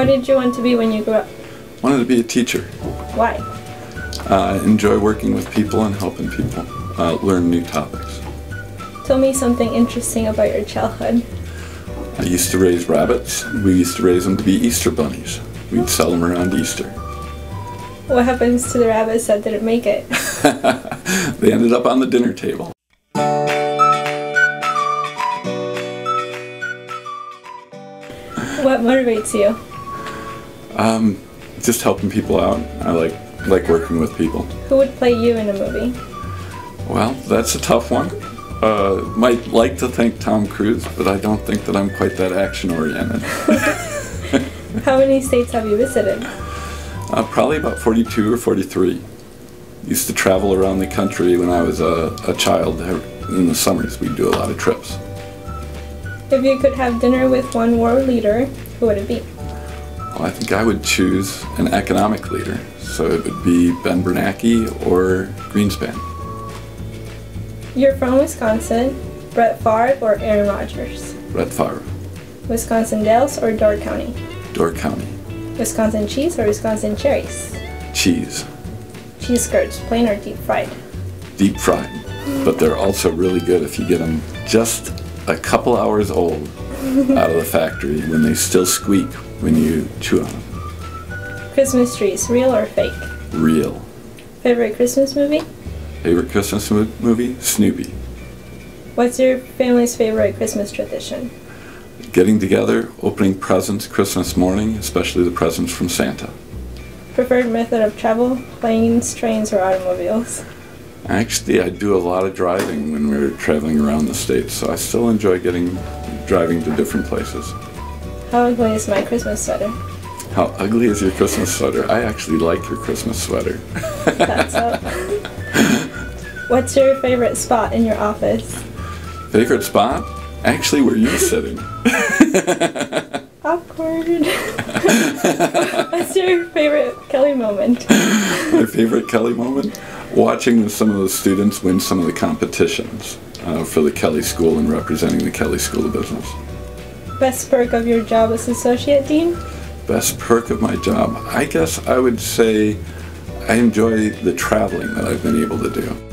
What did you want to be when you grew up? Wanted to be a teacher. Why? Uh, I enjoy working with people and helping people uh, learn new topics. Tell me something interesting about your childhood. I used to raise rabbits. We used to raise them to be Easter bunnies. We'd sell them around Easter. What happens to the rabbits that didn't make it? they ended up on the dinner table. What motivates you? Um, just helping people out. I like like working with people. Who would play you in a movie? Well, that's a tough one. Uh, might like to think Tom Cruise, but I don't think that I'm quite that action oriented. How many states have you visited? Uh, probably about 42 or 43. Used to travel around the country when I was a, a child. In the summers, we'd do a lot of trips. If you could have dinner with one world leader, who would it be? Well, I think I would choose an economic leader. So it would be Ben Bernanke or Greenspan. You're from Wisconsin. Brett Favre or Aaron Rodgers? Brett Favre. Wisconsin Dells or Door County? Door County. Wisconsin cheese or Wisconsin cherries? Cheese. Cheese curds, plain or deep fried? Deep fried. But they're also really good if you get them just a couple hours old out of the factory when they still squeak when you chew on them. Christmas trees, real or fake? Real. Favorite Christmas movie? Favorite Christmas mo- movie? Snoopy. What's your family's favorite Christmas tradition? Getting together, opening presents Christmas morning, especially the presents from Santa. Preferred method of travel? Planes, trains, or automobiles? Actually, I do a lot of driving when we're traveling around the states, so I still enjoy getting driving to different places. How ugly is my Christmas sweater? How ugly is your Christmas sweater? I actually like your Christmas sweater. That's up. What's your favorite spot in your office? Favorite spot? Actually, where you're sitting. Awkward. What's your favorite Kelley moment? My favorite Kelley moment? Watching some of the students win some of the competitions uh, for the Kelley School and representing the Kelley School of Business. Best perk of your job as associate dean? Best perk of my job? I guess I would say I enjoy the traveling that I've been able to do.